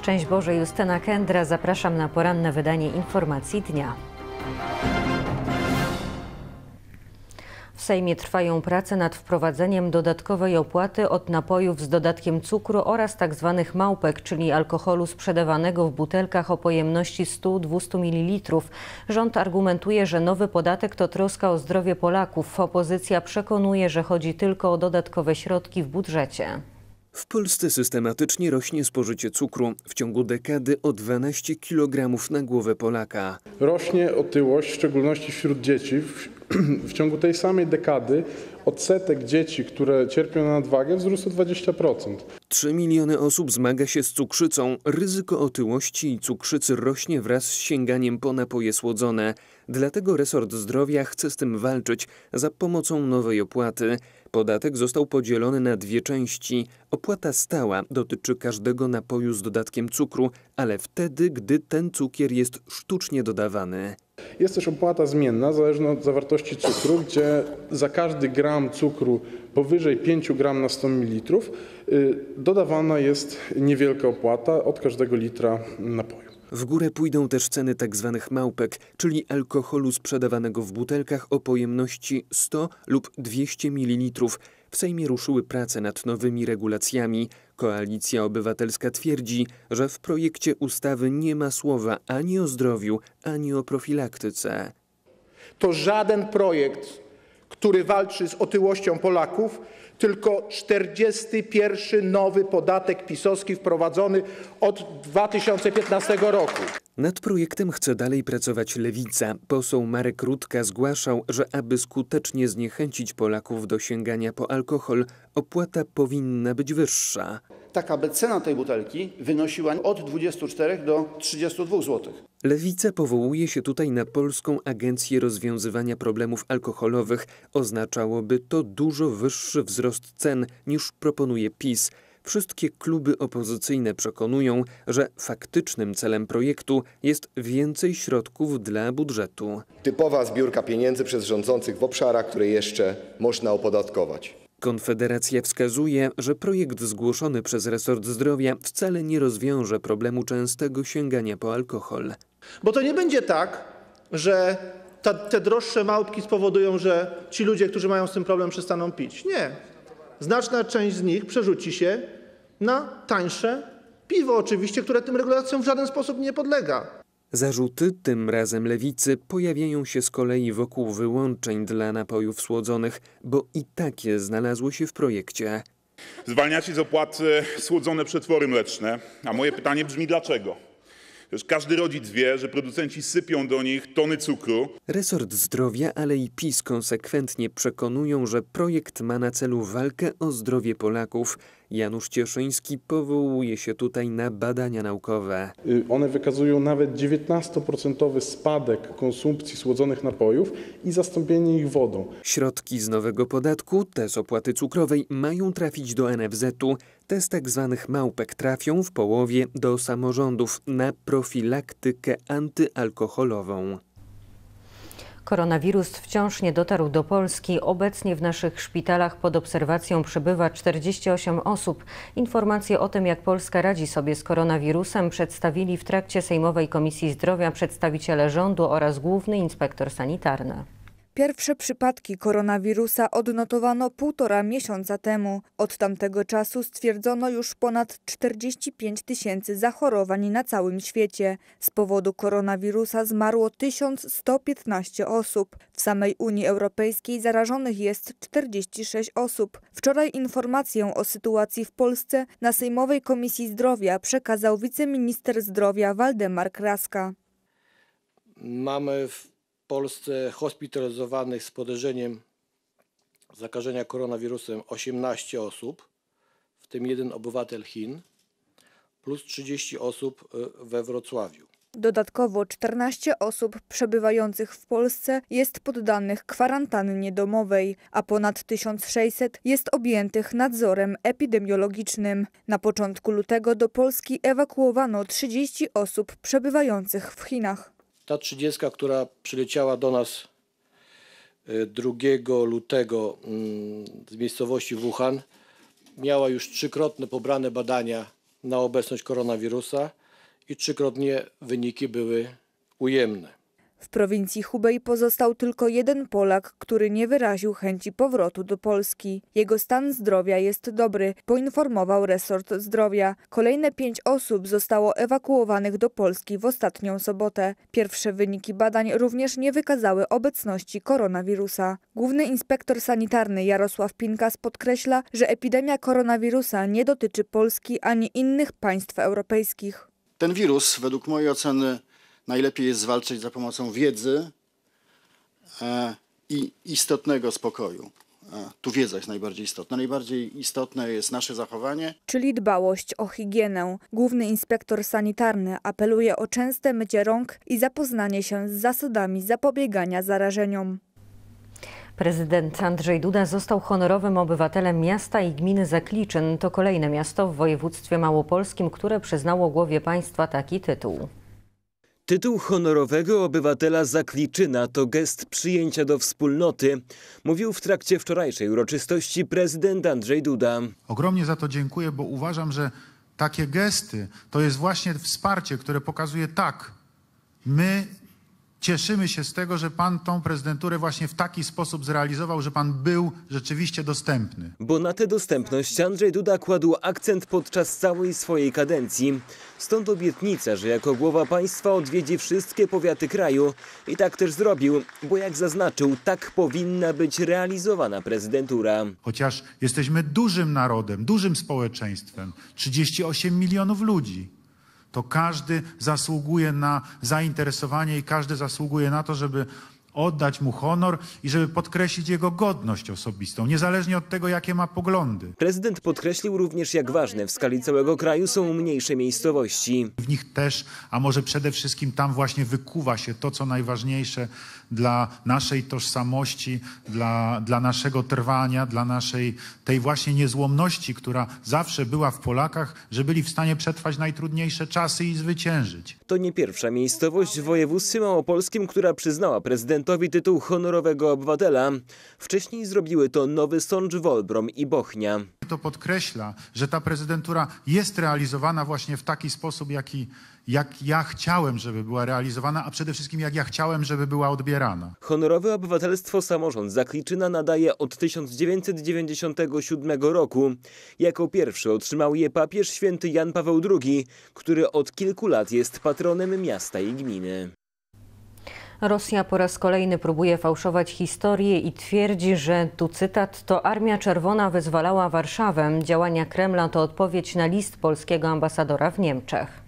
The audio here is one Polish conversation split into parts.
Szczęść Boże, Justyna Kendra. Zapraszam na poranne wydanie informacji dnia. W Sejmie trwają prace nad wprowadzeniem dodatkowej opłaty od napojów z dodatkiem cukru oraz tzw. Tak małpek, czyli alkoholu sprzedawanego w butelkach o pojemności 100-200 ml. Rząd argumentuje, że nowy podatek to troska o zdrowie Polaków. Opozycja przekonuje, że chodzi tylko o dodatkowe środki w budżecie. W Polsce systematycznie rośnie spożycie cukru. W ciągu dekady o 12 kg na głowę Polaka. Rośnie otyłość, w szczególności wśród dzieci. W, w ciągu tej samej dekady odsetek dzieci, które cierpią na nadwagę wzrósł o 20%. 3 miliony osób zmaga się z cukrzycą. Ryzyko otyłości i cukrzycy rośnie wraz z sięganiem po napoje słodzone. Dlatego resort zdrowia chce z tym walczyć za pomocą nowej opłaty. Podatek został podzielony na dwie części. Opłata stała dotyczy każdego napoju z dodatkiem cukru, ale wtedy, gdy ten cukier jest sztucznie dodawany. Jest też opłata zmienna, zależna od zawartości cukru, gdzie za każdy gram cukru powyżej 5 gram na 100 ml y, dodawana jest niewielka opłata od każdego litra napoju. W górę pójdą też ceny tzw. Tak małpek, czyli alkoholu sprzedawanego w butelkach o pojemności 100 lub 200 ml. W Sejmie ruszyły prace nad nowymi regulacjami. Koalicja Obywatelska twierdzi, że w projekcie ustawy nie ma słowa ani o zdrowiu, ani o profilaktyce. To żaden projekt, który walczy z otyłością Polaków, tylko 41 nowy podatek pisowski wprowadzony od 2015 roku. Nad projektem chce dalej pracować Lewica. Poseł Marek Rutka zgłaszał, że aby skutecznie zniechęcić Polaków do sięgania po alkohol, opłata powinna być wyższa. Tak, aby cena tej butelki wynosiła od 24 do 32 zł. Lewica powołuje się tutaj na Polską Agencję Rozwiązywania Problemów Alkoholowych. Oznaczałoby to dużo wyższy wzrost cen niż proponuje PiS. Wszystkie kluby opozycyjne przekonują, że faktycznym celem projektu jest więcej środków dla budżetu. Typowa zbiórka pieniędzy przez rządzących w obszarach, które jeszcze można opodatkować. Konfederacja wskazuje, że projekt zgłoszony przez resort zdrowia wcale nie rozwiąże problemu częstego sięgania po alkohol. Bo to nie będzie tak, że ta, te droższe małpki spowodują, że ci ludzie, którzy mają z tym problem, przestaną pić. Nie. Znaczna część z nich przerzuci się na tańsze piwo, oczywiście, które tym regulacjom w żaden sposób nie podlega. Zarzuty, tym razem lewicy, pojawiają się z kolei wokół wyłączeń dla napojów słodzonych, bo i takie znalazły się w projekcie. Zwalniacie z opłaty słodzone przetwory mleczne, a moje pytanie brzmi dlaczego? Przecież każdy rodzic wie, że producenci sypią do nich tony cukru. Resort zdrowia, ale i PiS konsekwentnie przekonują, że projekt ma na celu walkę o zdrowie Polaków. Janusz Cieszyński powołuje się tutaj na badania naukowe. Y, one wykazują nawet 19% spadek konsumpcji słodzonych napojów i zastąpienie ich wodą. Środki z nowego podatku, te z opłaty cukrowej, mają trafić do NFZ-u. Te z tzw. Tak małpek trafią w połowie do samorządów na profilaktykę antyalkoholową. Koronawirus wciąż nie dotarł do Polski. Obecnie w naszych szpitalach pod obserwacją przebywa 48 osób. Informacje o tym, jak Polska radzi sobie z koronawirusem, przedstawili w trakcie Sejmowej Komisji Zdrowia przedstawiciele rządu oraz główny inspektor sanitarny. Pierwsze przypadki koronawirusa odnotowano półtora miesiąca temu. Od tamtego czasu stwierdzono już ponad 45 tysięcy zachorowań na całym świecie. Z powodu koronawirusa zmarło 1115 osób. W samej Unii Europejskiej zarażonych jest 46 osób. Wczoraj informację o sytuacji w Polsce na Sejmowej Komisji Zdrowia przekazał wiceminister zdrowia Waldemar Kraska. Mamy Polsce hospitalizowanych z podejrzeniem zakażenia koronawirusem 18 osób, w tym jeden obywatel Chin, plus 30 osób y, we Wrocławiu. Dodatkowo 14 osób przebywających w Polsce jest poddanych kwarantannie domowej, a ponad 1600 jest objętych nadzorem epidemiologicznym. Na początku lutego do Polski ewakuowano 30 osób przebywających w Chinach. Ta 30, która przyleciała do nas 2 e, lutego mm, z miejscowości Wuhan, miała już trzykrotne pobrane badania na obecność koronawirusa i trzykrotnie wyniki były ujemne. W prowincji Hubei pozostał tylko jeden Polak, który nie wyraził chęci powrotu do Polski. Jego stan zdrowia jest dobry, poinformował resort zdrowia. Kolejne pięć osób zostało ewakuowanych do Polski w ostatnią sobotę. Pierwsze wyniki badań również nie wykazały obecności koronawirusa. Główny inspektor sanitarny Jarosław Pinkas podkreśla, że epidemia koronawirusa nie dotyczy Polski ani innych państw europejskich. Ten wirus, według mojej oceny, najlepiej jest zwalczać za pomocą wiedzy e, i istotnego spokoju. E, tu wiedza jest najbardziej istotna. Najbardziej istotne jest nasze zachowanie. Czyli dbałość o higienę. Główny inspektor sanitarny apeluje o częste mycie rąk i zapoznanie się z zasadami zapobiegania zarażeniom. Prezydent Andrzej Duda został honorowym obywatelem miasta i gminy Zakliczyn. To kolejne miasto w województwie małopolskim, które przyznało głowie państwa taki tytuł. Tytuł honorowego obywatela Zakliczyna to gest przyjęcia do wspólnoty, mówił w trakcie wczorajszej uroczystości prezydent Andrzej Duda. Ogromnie za to dziękuję, bo uważam, że takie gesty to jest właśnie wsparcie, które pokazuje tak, my cieszymy się z tego, że pan tą prezydenturę właśnie w taki sposób zrealizował, że pan był rzeczywiście dostępny. Bo na tę dostępność Andrzej Duda kładł akcent podczas całej swojej kadencji. Stąd obietnica, że jako głowa państwa odwiedzi wszystkie powiaty kraju. I tak też zrobił, bo jak zaznaczył, tak powinna być realizowana prezydentura. Chociaż jesteśmy dużym narodem, dużym społeczeństwem, 38 milionów ludzi to każdy zasługuje na zainteresowanie i każdy zasługuje na to, żeby oddać mu honor i żeby podkreślić jego godność osobistą, niezależnie od tego, jakie ma poglądy. Prezydent podkreślił również, jak ważne w skali całego kraju są mniejsze miejscowości. W nich też, a może przede wszystkim tam właśnie wykuwa się to, co najważniejsze dla naszej tożsamości, dla, dla naszego trwania, dla naszej tej właśnie niezłomności, która zawsze była w Polakach, że byli w stanie przetrwać najtrudniejsze czasy i zwyciężyć. To nie pierwsza miejscowość w województwie małopolskim, która przyznała prezydentowi tytuł honorowego obywatela. Wcześniej zrobiły to Nowy Sącz, Wolbrom i Bochnia. To podkreśla, że ta prezydentura jest realizowana właśnie w taki sposób, jaki jak ja chciałem, żeby była realizowana, a przede wszystkim jak ja chciałem, żeby była odbierana. Honorowe obywatelstwo samorząd Zakliczyna nadaje od 1997 roku. Jako pierwszy otrzymał je papież święty Jan Paweł II, który od kilku lat jest patronem miasta i gminy. Rosja po raz kolejny próbuje fałszować historię i twierdzi, że, tu cytat, to Armia Czerwona wyzwalała Warszawę. Działania Kremla to odpowiedź na list polskiego ambasadora w Niemczech.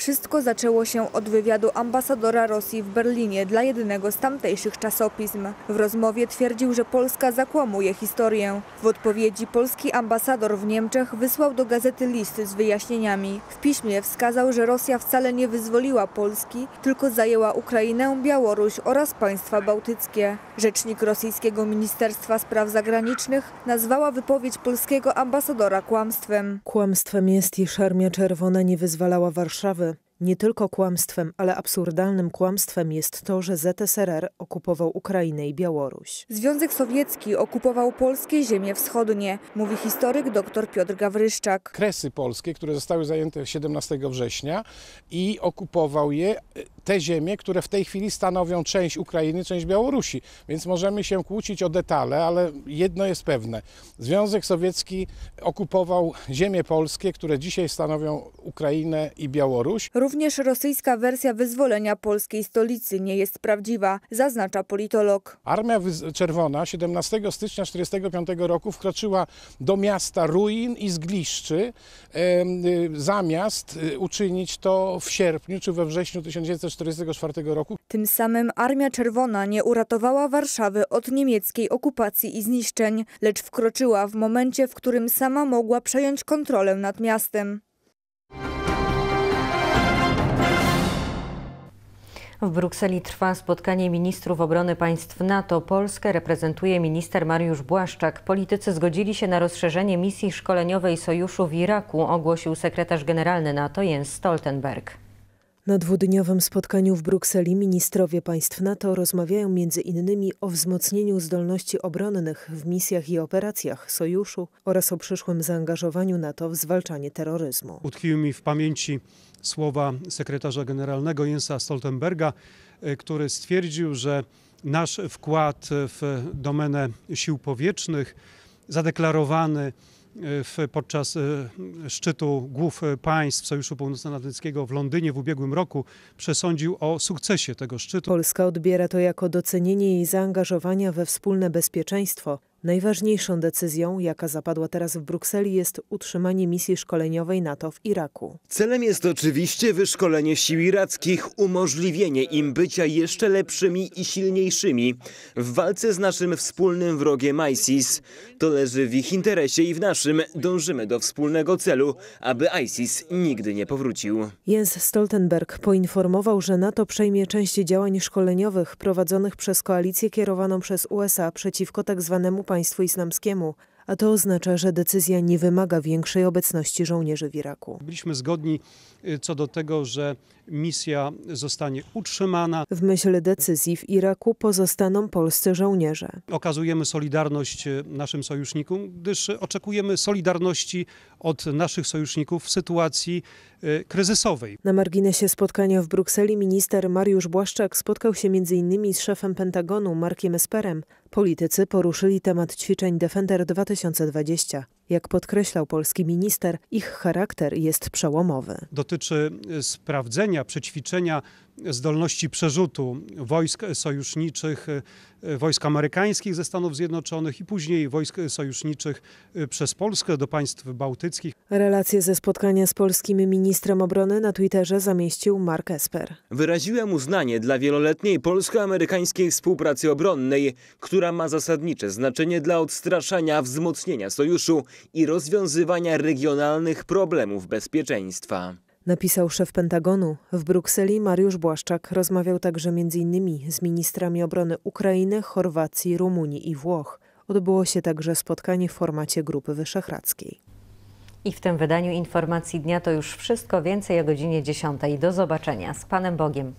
Wszystko zaczęło się od wywiadu ambasadora Rosji w Berlinie dla jednego z tamtejszych czasopism. W rozmowie twierdził, że Polska zakłamuje historię. W odpowiedzi polski ambasador w Niemczech wysłał do gazety list z wyjaśnieniami. W piśmie wskazał, że Rosja wcale nie wyzwoliła Polski, tylko zajęła Ukrainę, Białoruś oraz państwa bałtyckie. Rzecznik rosyjskiego Ministerstwa Spraw Zagranicznych nazwała wypowiedź polskiego ambasadora kłamstwem. Kłamstwem jest, iż Armia Czerwona nie wyzwalała Warszawy. Nie tylko kłamstwem, ale absurdalnym kłamstwem jest to, że ZSRR okupował Ukrainę i Białoruś. Związek Sowiecki okupował polskie ziemie wschodnie, mówi historyk dr Piotr Gawryszczak. Kresy polskie, które zostały zajęte 17 września i okupował je te ziemie, które w tej chwili stanowią część Ukrainy, część Białorusi. Więc możemy się kłócić o detale, ale jedno jest pewne. Związek Sowiecki okupował ziemie polskie, które dzisiaj stanowią Ukrainę i Białoruś. Również rosyjska wersja wyzwolenia polskiej stolicy nie jest prawdziwa, zaznacza politolog. Armia Czerwona 17 stycznia 1945 roku wkroczyła do miasta ruin i zgliszczy, zamiast y, uczynić to w sierpniu czy we wrześniu 1944 roku. Tym samym Armia Czerwona nie uratowała Warszawy od niemieckiej okupacji i zniszczeń, lecz wkroczyła w momencie, w którym sama mogła przejąć kontrolę nad miastem. W Brukseli trwa spotkanie ministrów obrony państw NATO. Polskę reprezentuje minister Mariusz Błaszczak. Politycy zgodzili się na rozszerzenie misji szkoleniowej sojuszu w Iraku, ogłosił sekretarz generalny NATO Jens Stoltenberg. Na dwudniowym spotkaniu w Brukseli ministrowie państw NATO rozmawiają między innymi o wzmocnieniu zdolności obronnych w misjach i operacjach sojuszu oraz o przyszłym zaangażowaniu NATO w zwalczanie terroryzmu. Utkwiły mi w pamięci słowa sekretarza generalnego Jensa Stoltenberga, y, który stwierdził, że nasz wkład w domenę sił powietrznych zadeklarowany w, podczas e, szczytu głów państw Sojuszu Północnoatlantyckiego w Londynie w ubiegłym roku przesądził o sukcesie tego szczytu. Polska odbiera to jako docenienie jej zaangażowania we wspólne bezpieczeństwo Najważniejszą decyzją, jaka zapadła teraz w Brukseli, jest utrzymanie misji szkoleniowej NATO w Iraku. Celem jest oczywiście wyszkolenie sił irackich, umożliwienie im bycia jeszcze lepszymi i silniejszymi w walce z naszym wspólnym wrogiem ISIS. To leży w ich interesie i w naszym. Dążymy do wspólnego celu, aby ISIS nigdy nie powrócił. Jens Stoltenberg poinformował, że NATO przejmie część działań szkoleniowych prowadzonych przez koalicję kierowaną przez USA przeciwko tzw. Państwu islamskiemu, a to oznacza, że decyzja nie wymaga większej obecności żołnierzy w Iraku. Byliśmy zgodni y, co do tego, że misja zostanie utrzymana. W myśl decyzji w Iraku pozostaną polscy żołnierze. Okazujemy solidarność y, naszym sojusznikom, gdyż oczekujemy solidarności od naszych sojuszników w sytuacji y, kryzysowej. Na marginesie spotkania w Brukseli minister Mariusz Błaszczak spotkał się m.in. z szefem Pentagonu Markiem Esperem. Politycy poruszyli temat ćwiczeń Defender 2020. Jak podkreślał polski minister, ich charakter jest przełomowy. Dotyczy sprawdzenia, przećwiczenia zdolności przerzutu wojsk sojuszniczych, e, wojsk amerykańskich ze Stanów Zjednoczonych i później wojsk sojuszniczych e, przez Polskę do państw bałtyckich. Relacje ze spotkania z polskim ministrem obrony na Twitterze zamieścił Mark Esper. Wyraziłem uznanie dla wieloletniej polsko-amerykańskiej współpracy obronnej, która ma zasadnicze znaczenie dla odstraszania, wzmocnienia sojuszu i rozwiązywania regionalnych problemów bezpieczeństwa napisał szef Pentagonu. W Brukseli Mariusz Błaszczak rozmawiał także m.in. z ministrami obrony Ukrainy, Chorwacji, Rumunii i Włoch. Odbyło się także spotkanie w formacie Grupy Wyszehradzkiej. I w tym wydaniu informacji dnia to już wszystko. Więcej o godzinie 10. Do zobaczenia. Z Panem Bogiem.